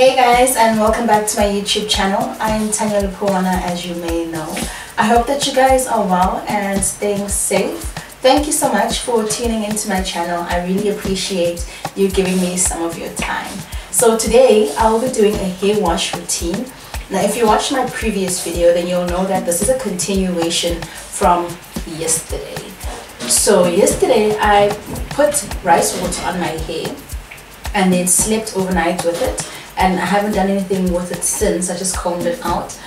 Hey guys and welcome back to my YouTube channel. I'm Tanya Lupuwana as you may know. I hope that you guys are well and staying safe. Thank you so much for tuning into my channel. I really appreciate you giving me some of your time. So today I'll be doing a hair wash routine. Now if you watched my previous video then you'll know that this is a continuation from yesterday. So yesterday I put rice water on my hair and then slept overnight with it and I haven't done anything with it since I just combed it out.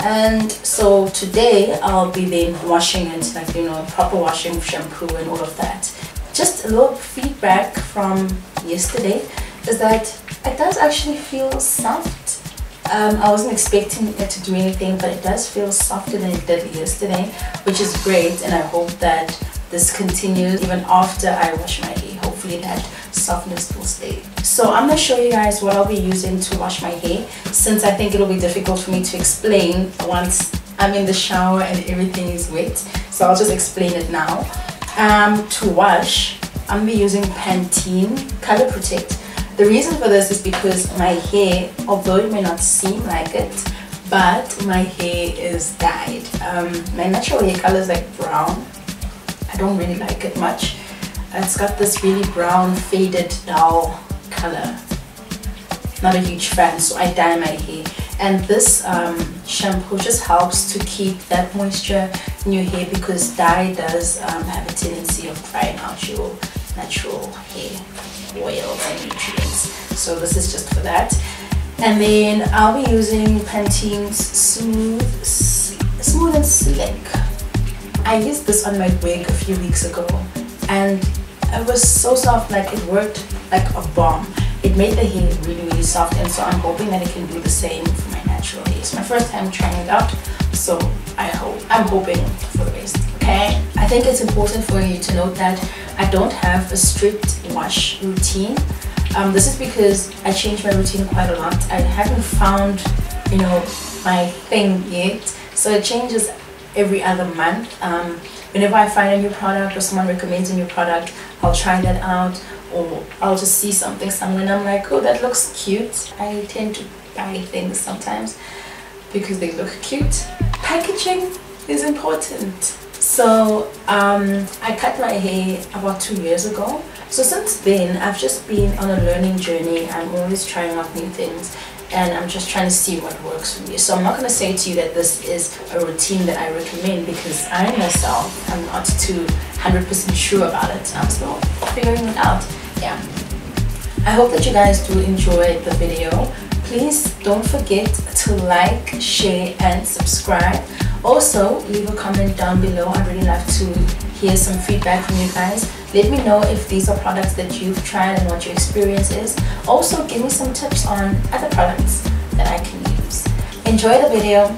And so today I'll be then washing it like you know proper washing shampoo and all of that. Just a little feedback from yesterday is that it does actually feel soft. Um, I wasn't expecting it to do anything but it does feel softer than it did yesterday which is great and I hope that this continues even after I wash my hair. Hopefully that softness will stay. So I'm going to show you guys what I'll be using to wash my hair since I think it'll be difficult for me to explain once I'm in the shower and everything is wet. So I'll just explain it now. Um, to wash, I'm going to be using Pantene Color Protect. The reason for this is because my hair, although it may not seem like it, but my hair is dyed. Um, my natural hair color is like brown. I don't really like it much it's got this really brown faded dull color. Not a huge fan so I dye my hair. And this um, shampoo just helps to keep that moisture in your hair because dye does um, have a tendency of drying out your natural hair oils and nutrients. So this is just for that. And then I'll be using Pantene's smooth smooth and sleek. I used this on my wig a few weeks ago and it was so soft like it worked like a bomb. It made the hair really really soft and so I'm hoping that it can do the same for my natural hair it's my first time trying it out so I hope I'm hoping for the best okay? I think it's important for you to note that I don't have a strict wash routine. Um, this is because I change my routine quite a lot. I haven't found you know my thing yet. So it changes every other month. Um, whenever I find a new product or someone recommends a new product, I'll try that out or I'll just see something somewhere and I'm like, oh, that looks cute. I tend to buy things sometimes because they look cute. Packaging is important. So um, I cut my hair about two years ago. So since then, I've just been on a learning journey. I'm always trying out new things and I'm just trying to see what works for me. So I'm not going to say to you that this is a routine that I recommend because I myself am not too 100% sure about it. I'm still figuring it out. Yeah. I hope that you guys do enjoy the video. Please don't forget to like, share and subscribe. Also, leave a comment down below. I'd really love to hear some feedback from you guys. Let me know if these are products that you've tried and what your experience is. Also, give me some tips on other products that I can use. Enjoy the video.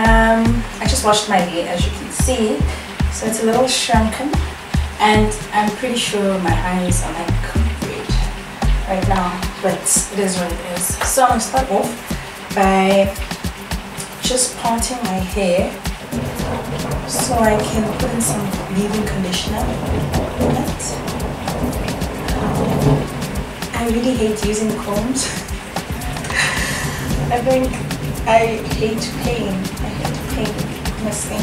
Um, I just washed my hair as you can see. So it's a little shrunken and I'm pretty sure my eyes are like red right now, but it is what it is. So I'm gonna start off by just parting my hair so I can put in some leave-in conditioner I really hate using combs. I think I hate pain. Pain, honestly.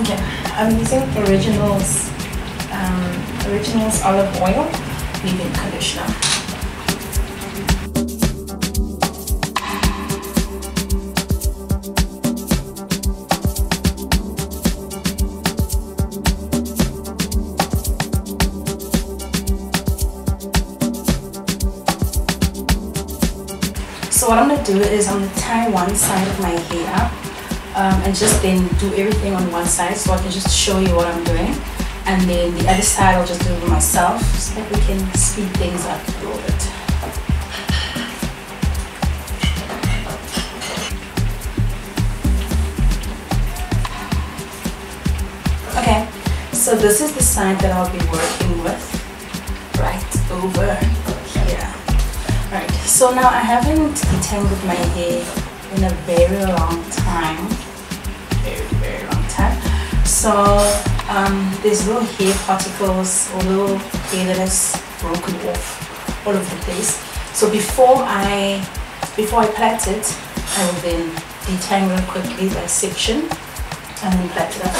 Okay, I'm using Originals, um, Originals olive oil leave-in conditioner. What I'm going to do is I'm going to tie one side of my hair um, and just then do everything on one side so I can just show you what I'm doing. And then the other side I'll just do it myself so that we can speed things up a little bit. Okay, so this is the side that I'll be working with right over so now I haven't detangled my hair in a very long time. Very, very long time. So um, there's little hair particles or little hair that has broken off all over the place. So before I before I plait it, I will then detangle quickly by section and then plait it up.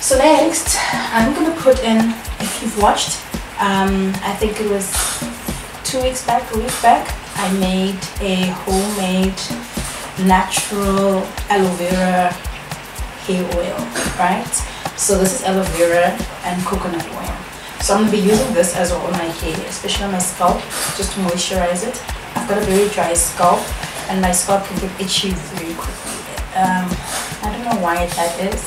So next, I'm gonna put in, if you've watched, um, I think it was two weeks back, a week back, I made a homemade natural aloe vera hair oil, right? So this is aloe vera and coconut oil. So I'm going to be using this as well on my hair, especially on my scalp, just to moisturize it. I've got a very dry scalp and my scalp can get itchy very quickly. Um, I don't know why that is,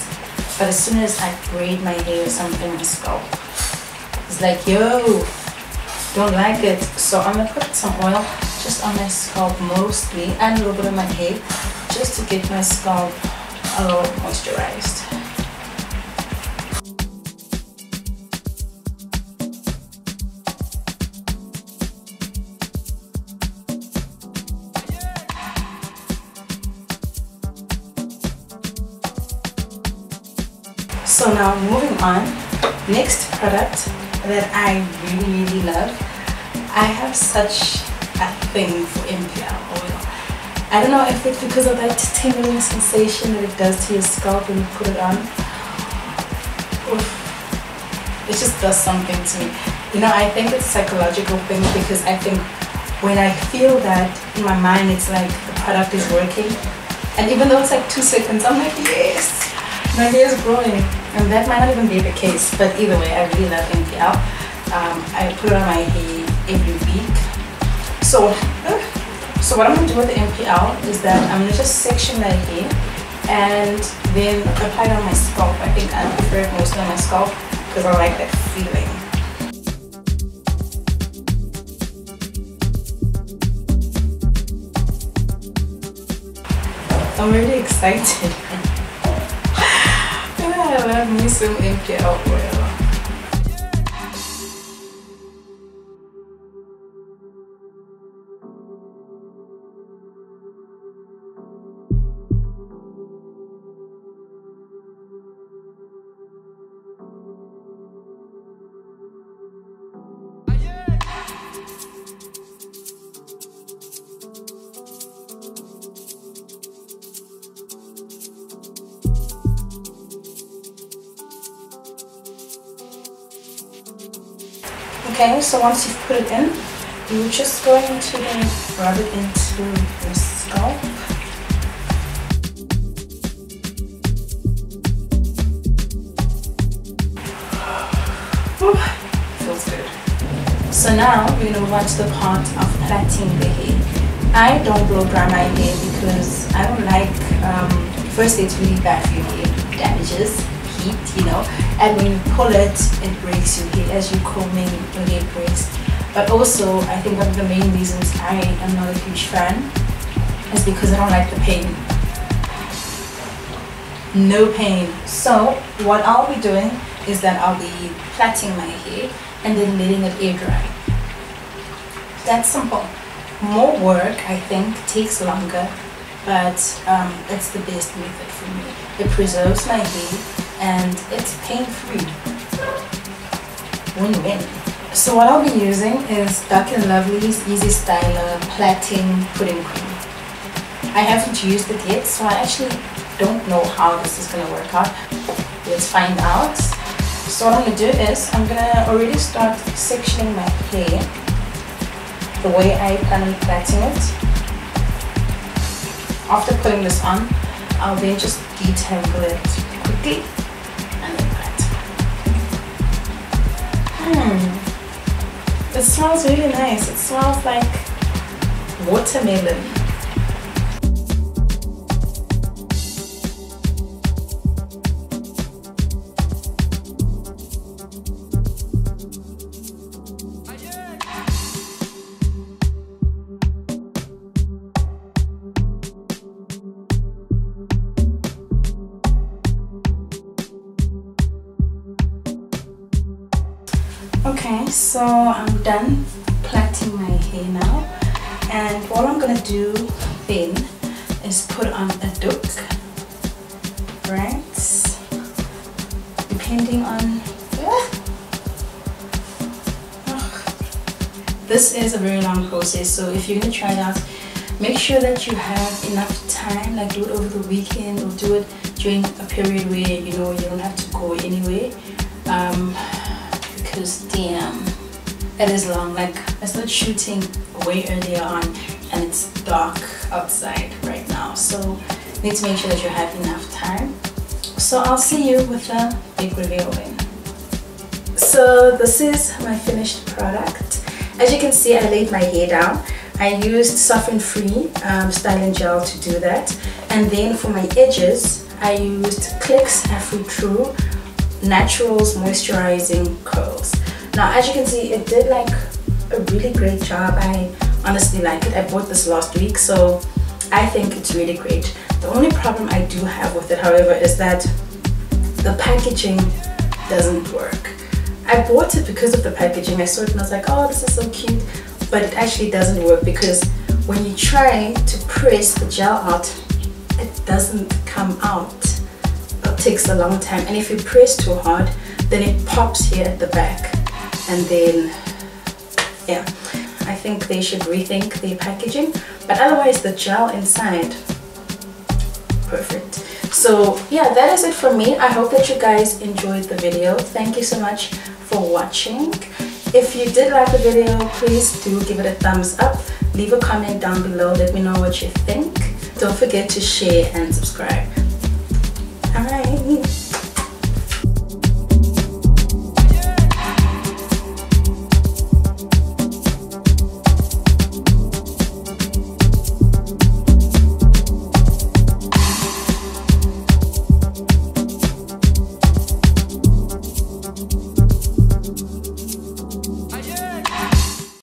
but as soon as I braid my hair or something, my scalp it's like, yo, don't like it so I'm gonna put some oil just on my scalp mostly and a little bit of my hair just to get my scalp a little moisturized So now moving on, next product that I really, really love. I have such a thing for MPL oil. I don't know if it's because of that tingling sensation that it does to your scalp when you put it on. Oof. It just does something to me. You know, I think it's a psychological thing because I think when I feel that in my mind, it's like the product is working. And even though it's like two seconds, I'm like, yes, my hair is growing. And that might not even be the case, but either way, I really love MPL. Um, I put it on my hair every week. So, so what I'm gonna do with the MPL is that I'm gonna just section my hair and then apply it on my scalp. I think I prefer it mostly on my scalp because I like that feeling. I'm really excited. I love me some MPL oil. Okay, so once you've put it in, you're just going to rub it into your scalp. feels good. So now we're gonna move on to the part of plaiting the hair. I don't blow dry my hair because I don't like, um, firstly it's really bad for your hair, damages heat, you know, and when you pull it, it breaks your hair. As you combing, your hair breaks. But also, I think one of the main reasons I am not a huge fan is because I don't like the pain. No pain. So, what I'll be doing is that I'll be plaiting my hair and then letting it air dry. That's simple. More work, I think, takes longer, but um, it's the best method for me. It preserves my hair and it's pain-free. Win-win. So what I'll be using is Dark and Lovely's Easy Styler Plaiting Pudding Cream. I haven't used it yet, so I actually don't know how this is going to work out. Let's find out. So what I'm going to do is I'm going to already start sectioning my hair the way I plan on plaiting it. After putting this on, I'll then just detangle it quickly Hmm. It smells really nice. It smells like watermelon. So I'm done plaiting my hair now. And what I'm gonna do then is put on a doek, right? Depending on... This is a very long process so if you're gonna try it out make sure that you have enough time like do it over the weekend or do it during a period where you know you don't have to go anywhere. Um, because damn it is long. Like I started shooting way earlier on and it's dark outside right now. So need to make sure that you have enough time. So I'll see you with the big reveal so this is my finished product. As you can see I laid my hair down. I used Soft n Free um, styling gel to do that. And then for my edges I used Clicks AfriTrue Naturals Moisturizing Curls. Now as you can see it did like a really great job. I honestly like it. I bought this last week so I think it's really great. The only problem I do have with it however is that the packaging doesn't work. I bought it because of the packaging. I saw it and I was like oh this is so cute but it actually doesn't work because when you try to press the gel out it doesn't come out It takes a long time and if you press too hard then it pops here at the back and then yeah I think they should rethink the packaging. But otherwise the gel inside perfect. So yeah that is it for me. I hope that you guys enjoyed the video. Thank you so much for watching. If you did like the video please do give it a thumbs up. Leave a comment down below. Let me know what you think. Don't forget to share and subscribe. Bye.